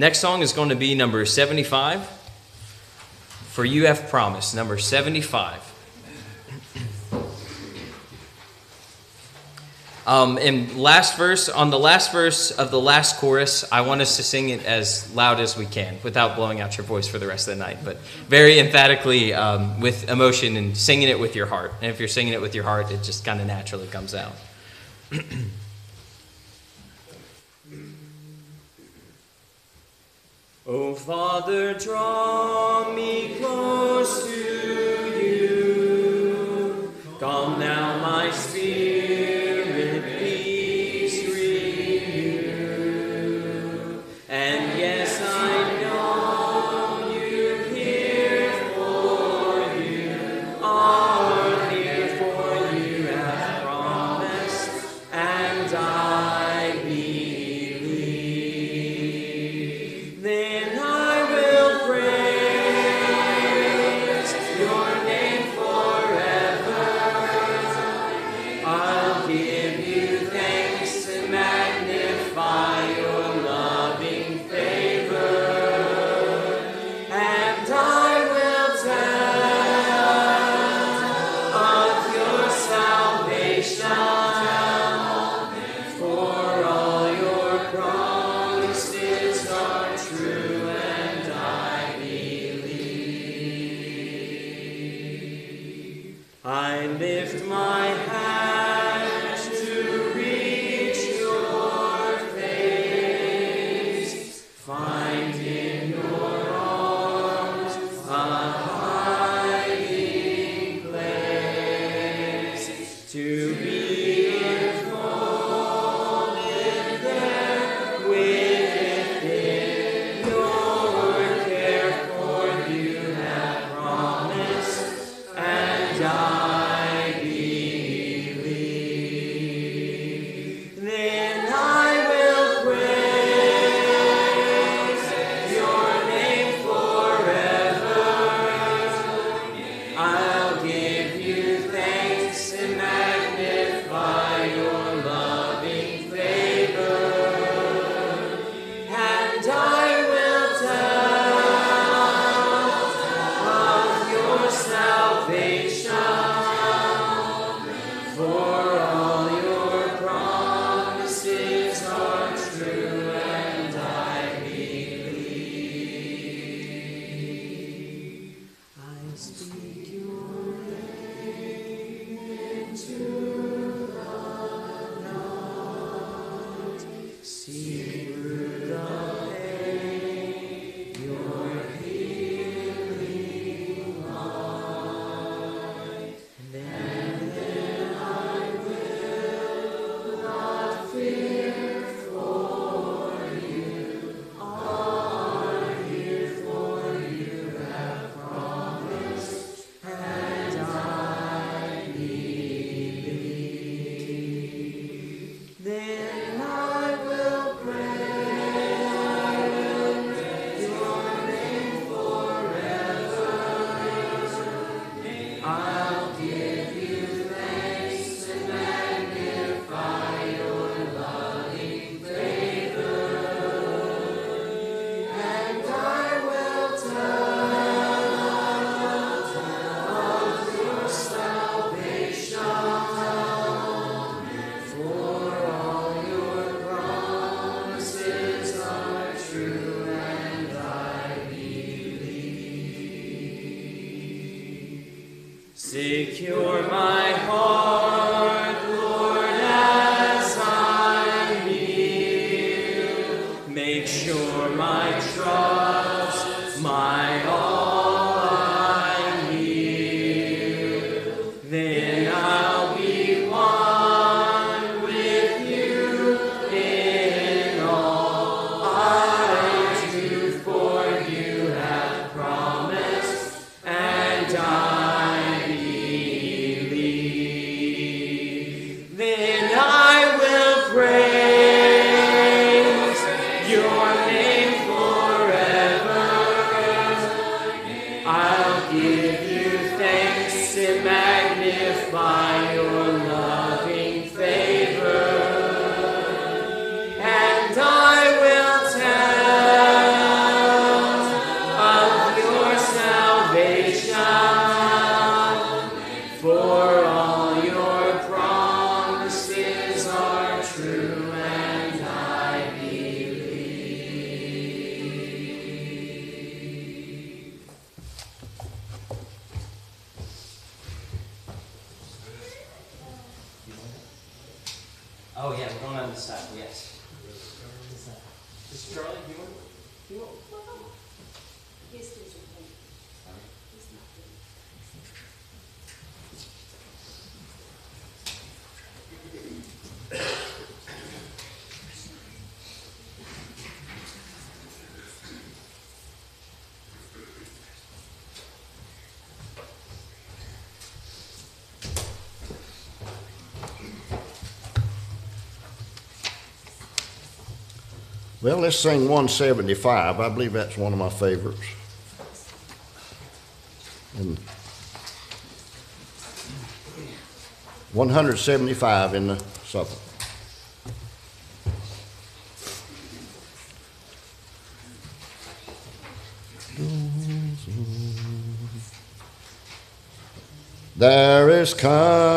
Next song is going to be number 75 For You Have number 75. Um, and last verse, on the last verse of the last chorus, I want us to sing it as loud as we can without blowing out your voice for the rest of the night, but very emphatically um, with emotion and singing it with your heart. And if you're singing it with your heart, it just kind of naturally comes out. O Father, draw me close to you. Calm now my spirit. Oh yeah, we're going on the side, yes. Is Charlie, do you want? Do you want? Yes, please. Well, let's sing 175. I believe that's one of my favorites. And 175 in the supper. There is come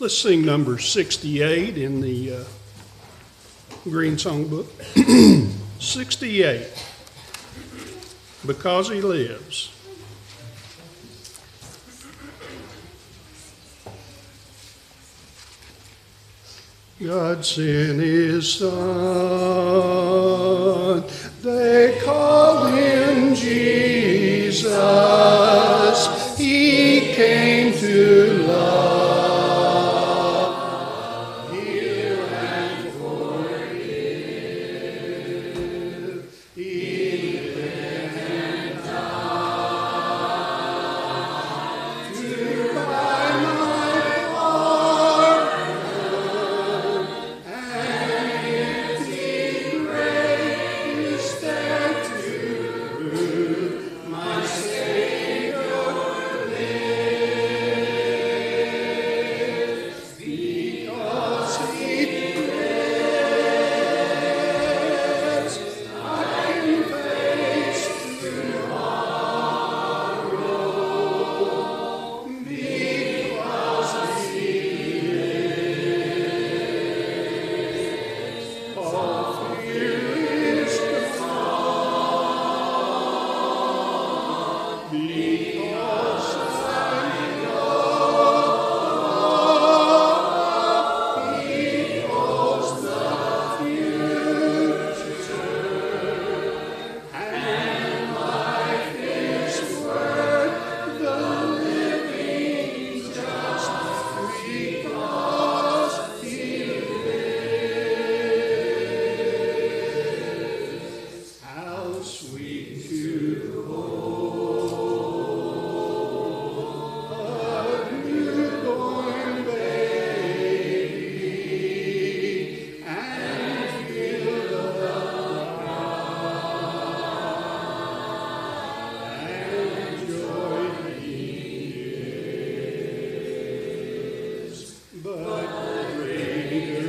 Let's sing number 68 in the uh, Green Songbook. 68. Because he lives. God sent his son. Savior.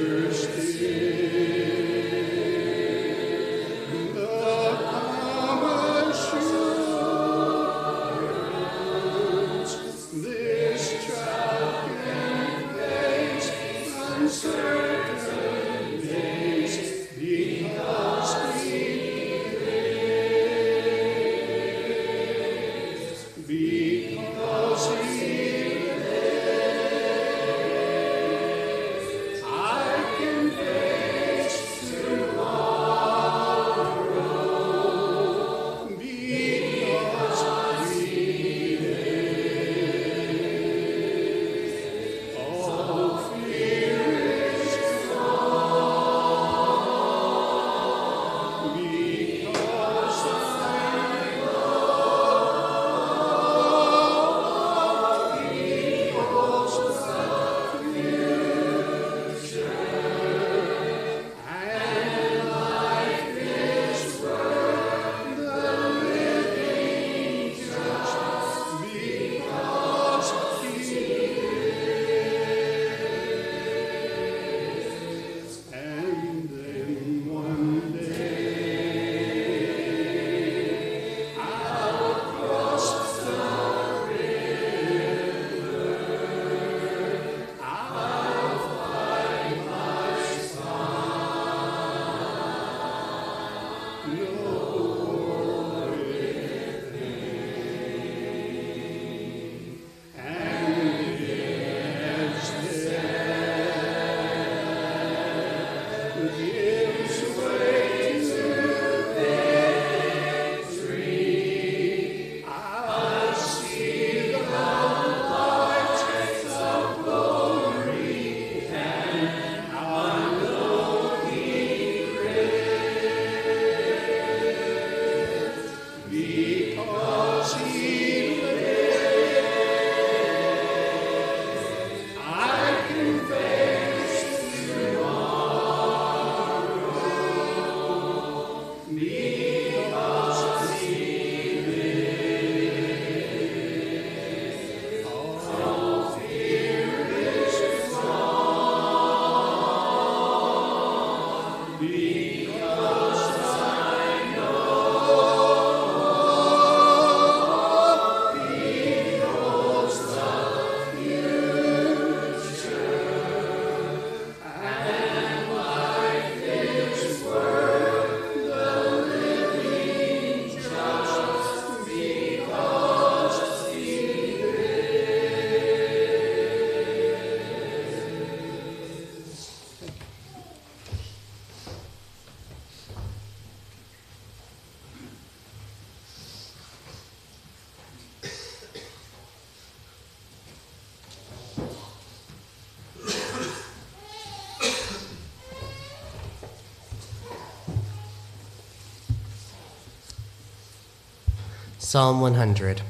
Psalm 100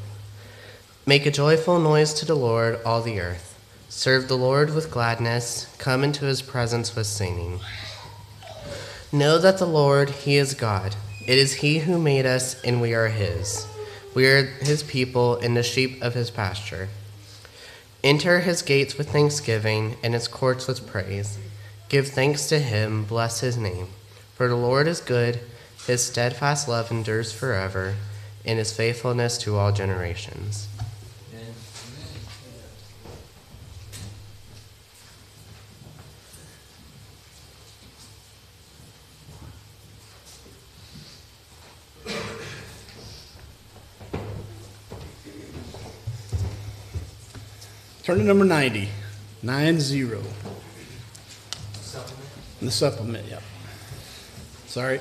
Make a joyful noise to the Lord, all the earth. Serve the Lord with gladness. Come into his presence with singing. Know that the Lord, he is God. It is he who made us, and we are his. We are his people and the sheep of his pasture. Enter his gates with thanksgiving and his courts with praise. Give thanks to him, bless his name. For the Lord is good, his steadfast love endures forever, and his faithfulness to all generations. Turn to number 90. 9 0. The supplement, yep. Sorry.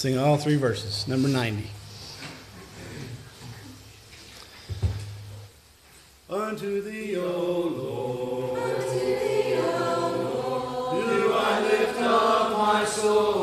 Sing all three verses. Number 90. Unto thee, O Lord, do I lift up my soul.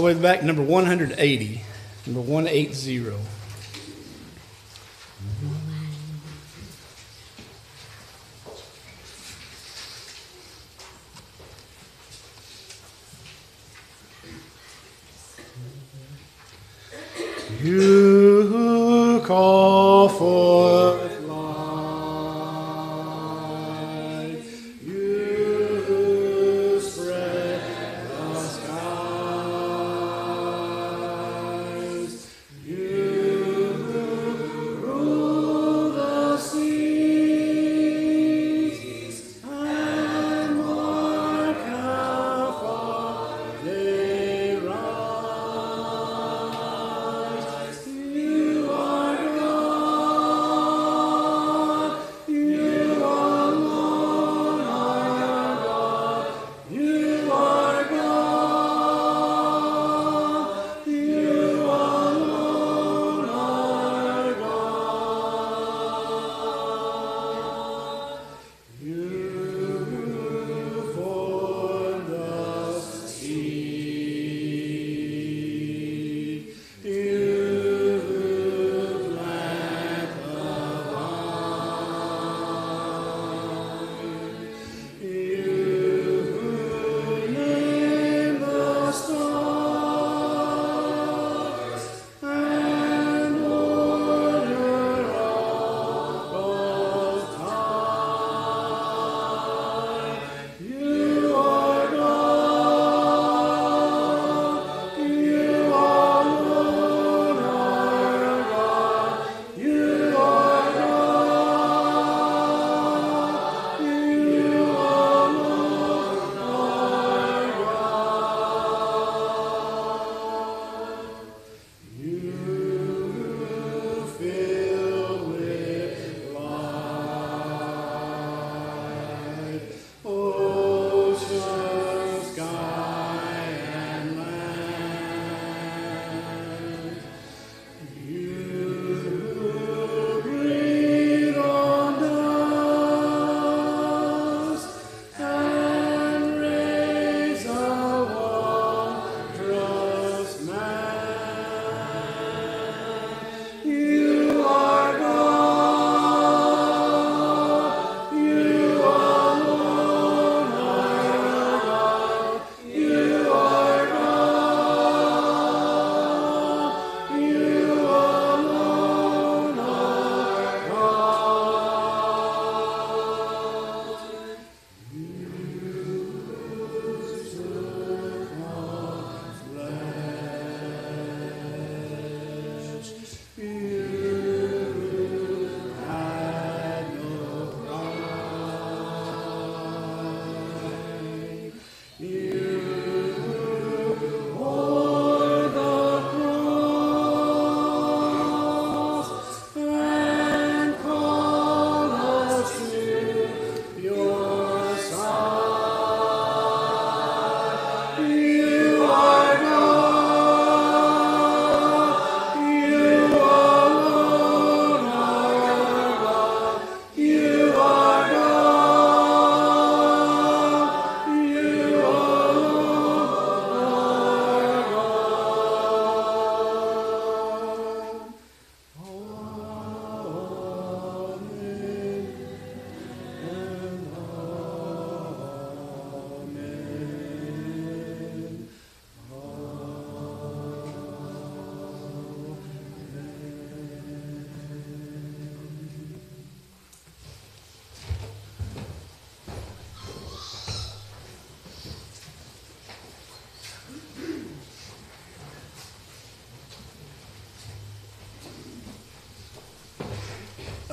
The way back, number 180. Number 180. You call forth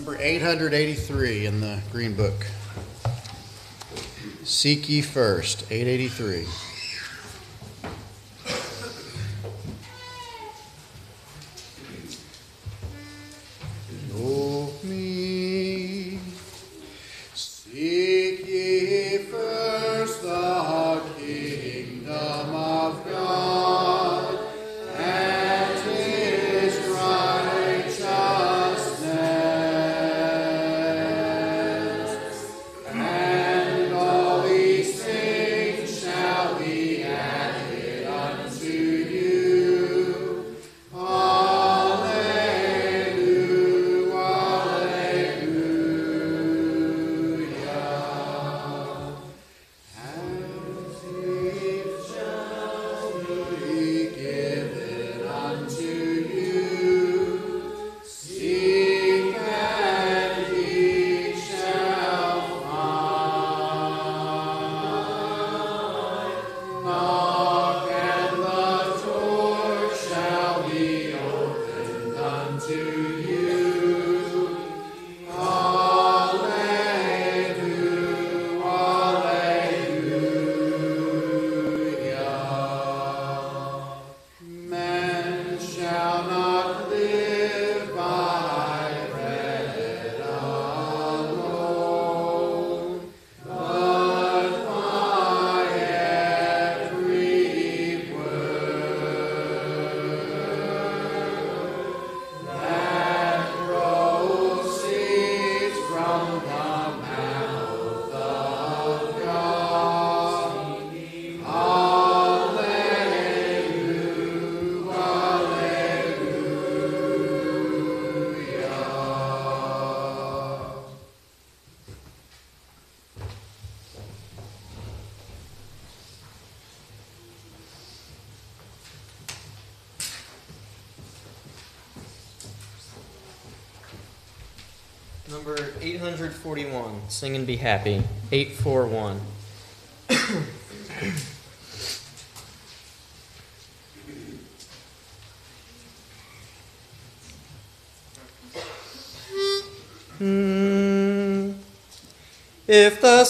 Number 883 in the Green Book. Seek ye first, 883. Number 841, Sing and Be Happy, 841. Hmm. If the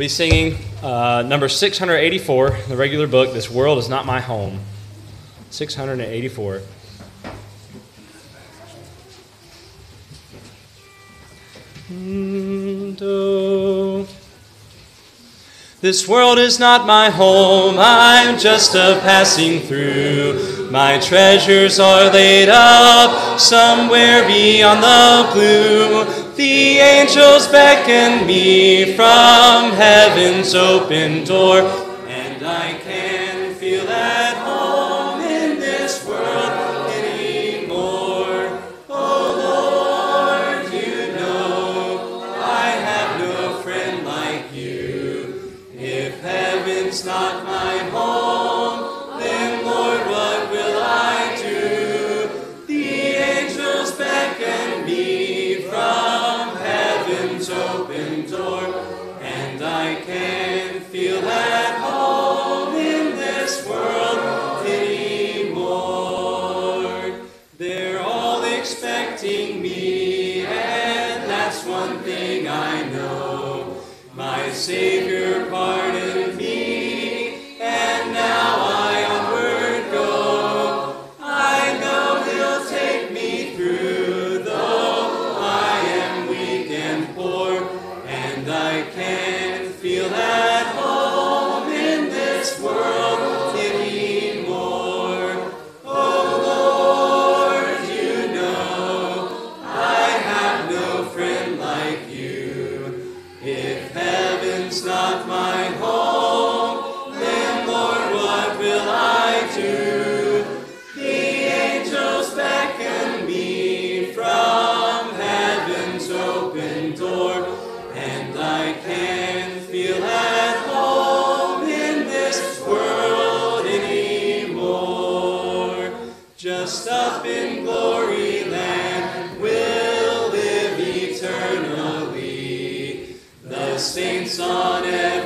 be singing uh, number 684, the regular book, This World Is Not My Home. 684. This world is not my home, I'm just a passing through. My treasures are laid up somewhere beyond the blue. The angels beckon me from heaven's open door. Just up in glory land we'll live eternally, the saints on earth.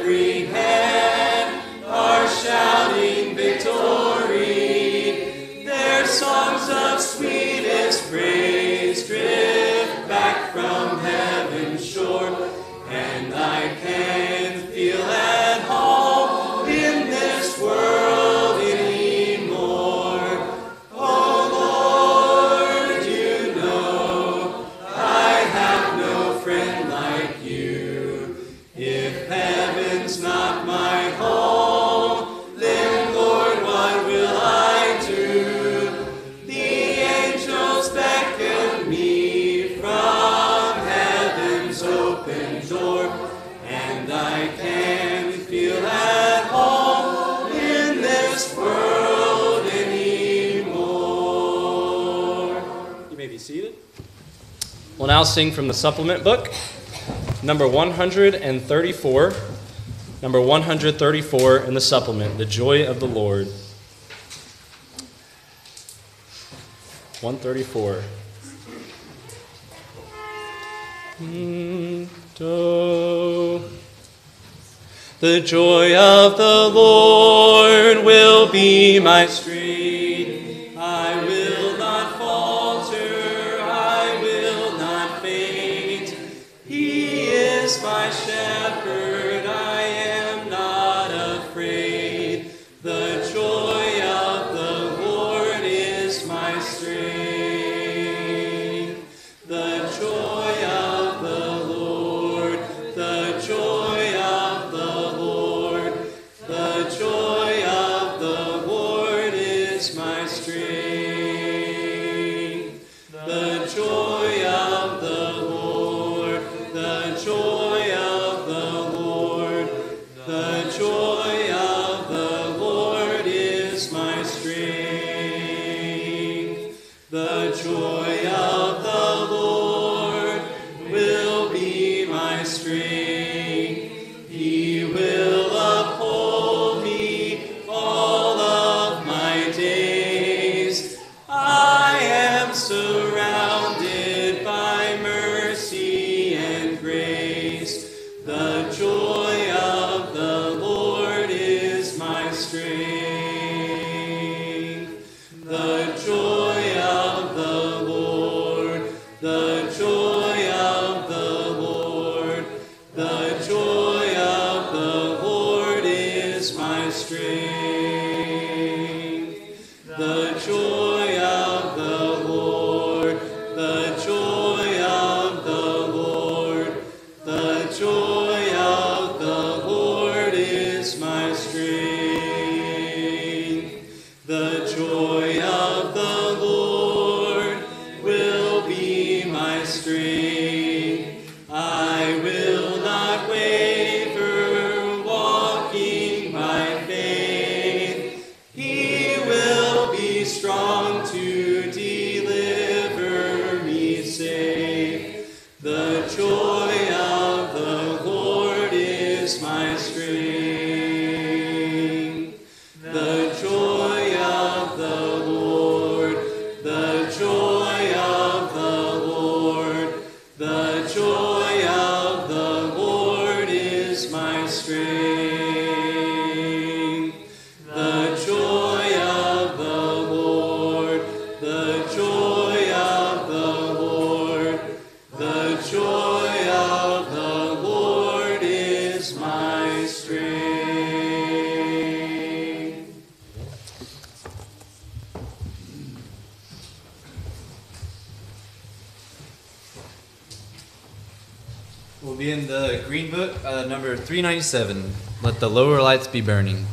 now sing from the supplement book, number 134. Number 134 in the supplement, The Joy of the Lord. 134. The joy of the Lord will be my strength. joy of the Lord is my strength. 97 Let the Lower Lights Be Burning.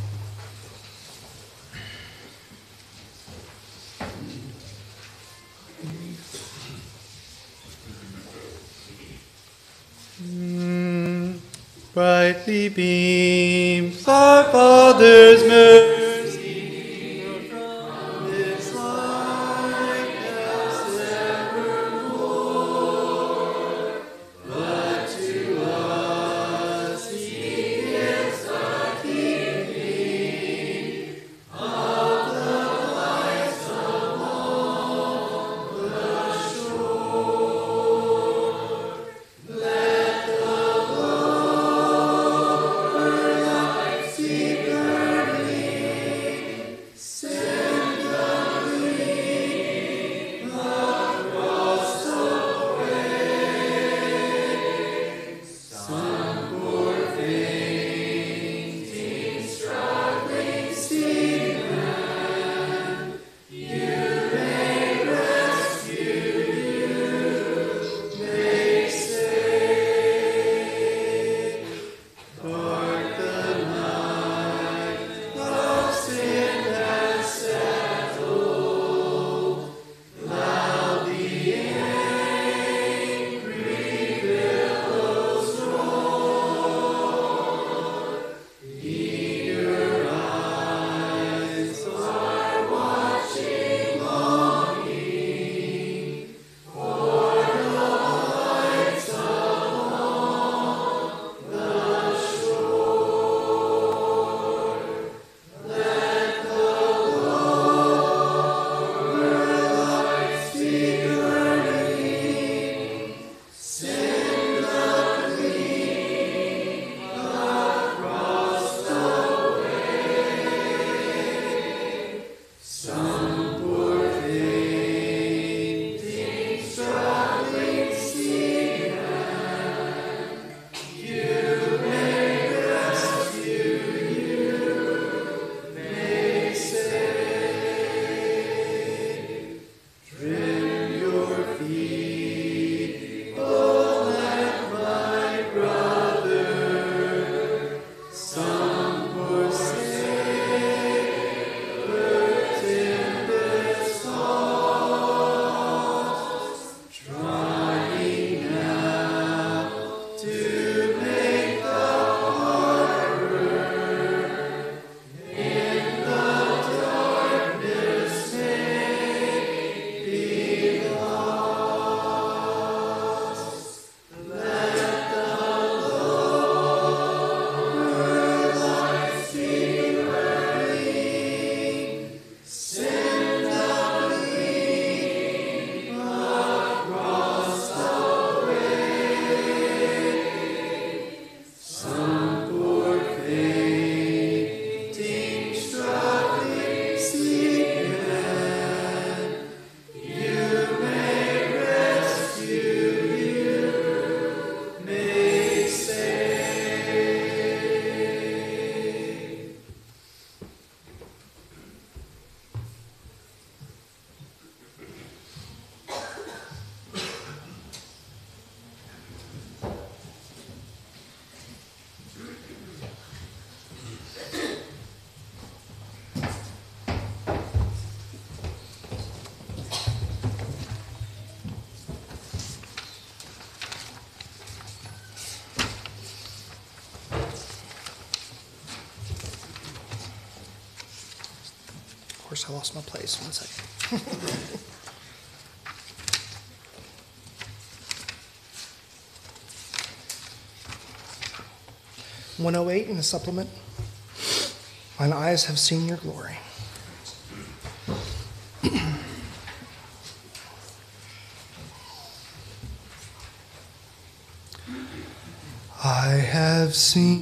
Course, I lost my place. One second. One oh eight in the supplement. Mine eyes have seen your glory. I have seen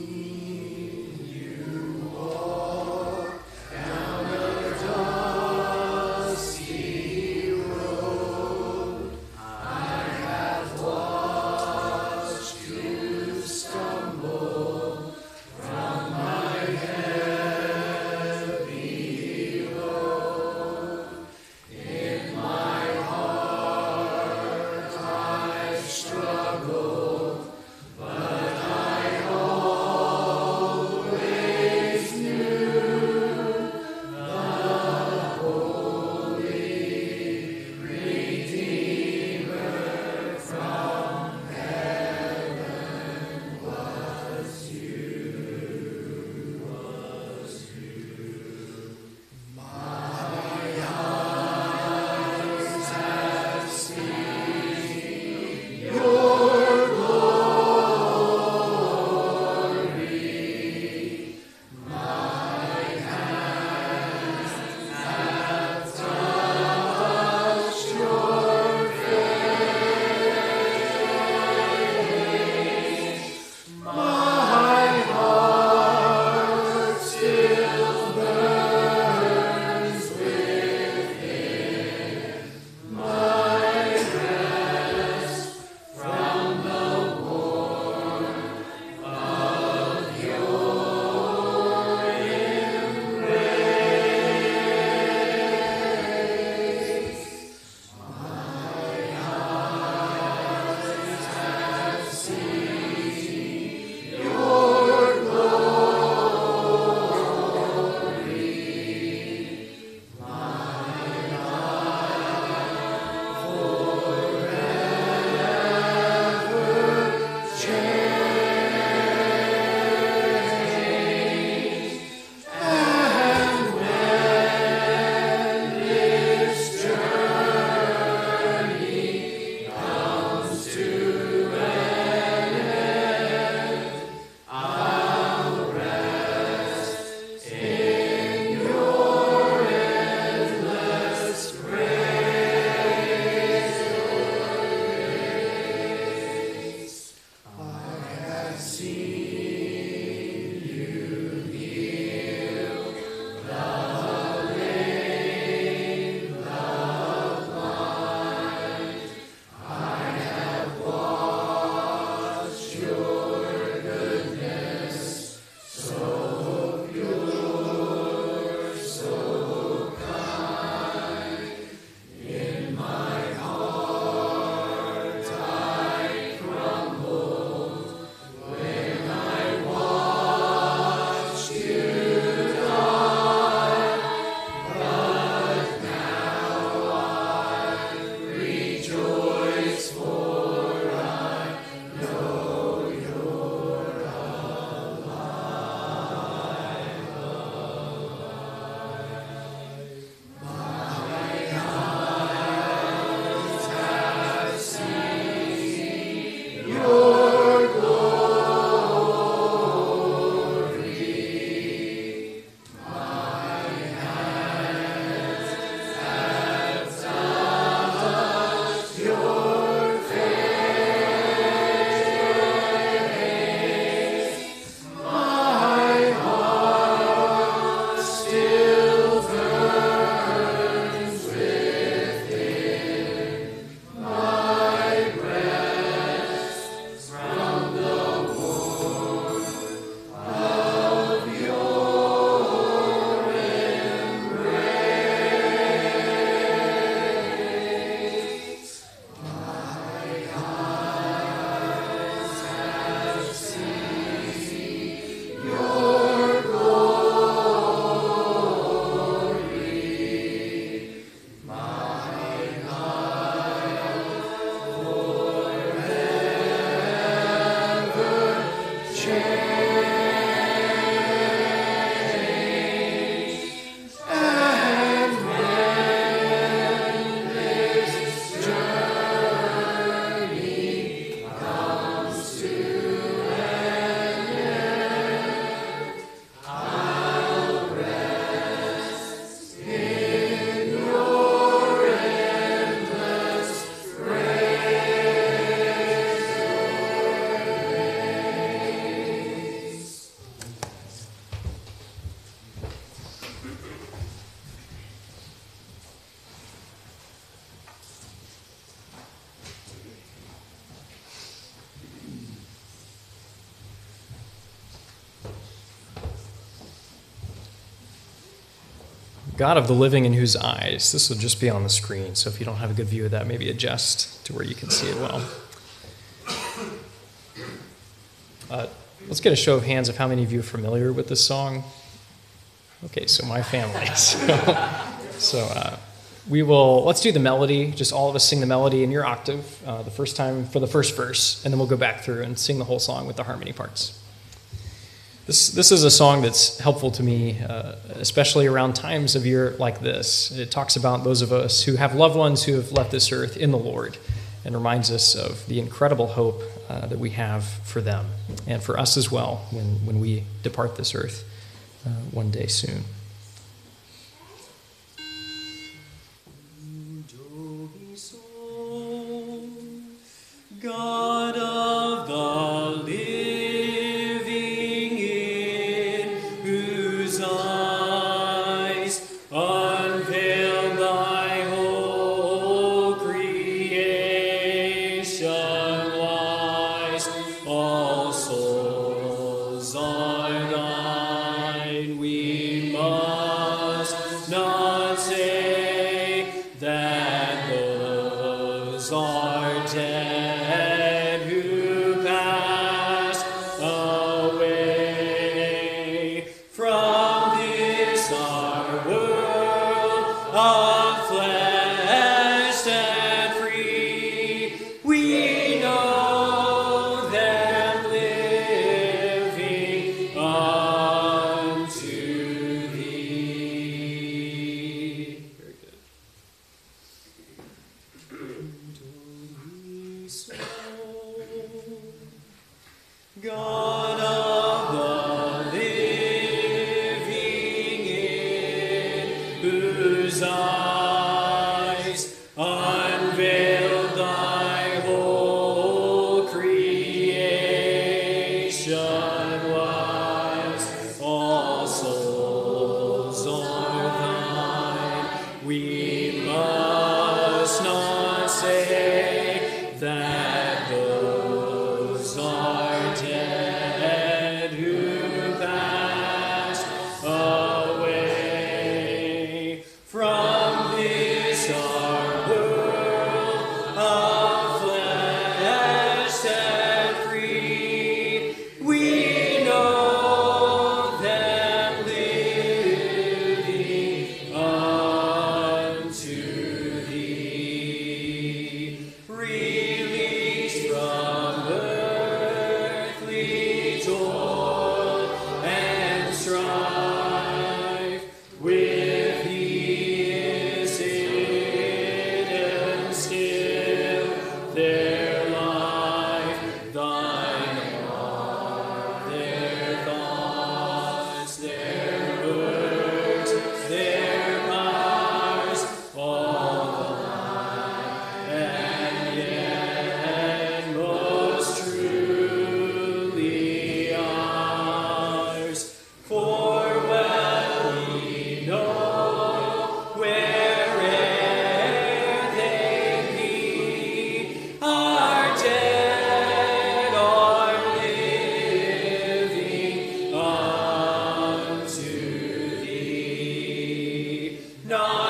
God of the living in whose eyes. This will just be on the screen, so if you don't have a good view of that, maybe adjust to where you can see it well. Uh, let's get a show of hands of how many of you are familiar with this song. Okay, so my family. So, so uh, we will, let's do the melody, just all of us sing the melody in your octave uh, the first time for the first verse, and then we'll go back through and sing the whole song with the harmony parts. This, this is a song that's helpful to me, uh, especially around times of year like this. It talks about those of us who have loved ones who have left this earth in the Lord and reminds us of the incredible hope uh, that we have for them and for us as well when, when we depart this earth uh, one day soon. God of the living, whose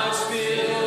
my spirit.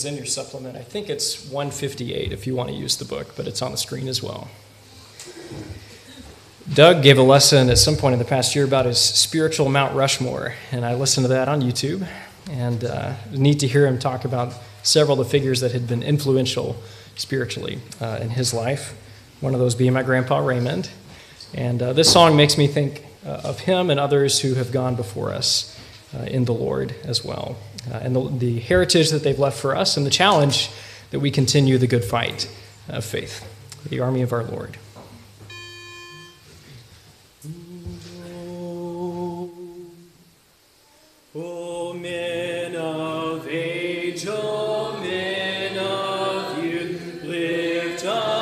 Is in your supplement. I think it's 158 if you want to use the book, but it's on the screen as well. Doug gave a lesson at some point in the past year about his spiritual Mount Rushmore, and I listened to that on YouTube. And uh, neat to hear him talk about several of the figures that had been influential spiritually uh, in his life. One of those being my grandpa Raymond. And uh, this song makes me think uh, of him and others who have gone before us uh, in the Lord as well, uh, and the, the heritage that they've left for us, and the challenge that we continue the good fight of faith, the army of our Lord. Men of age, men of youth, lift up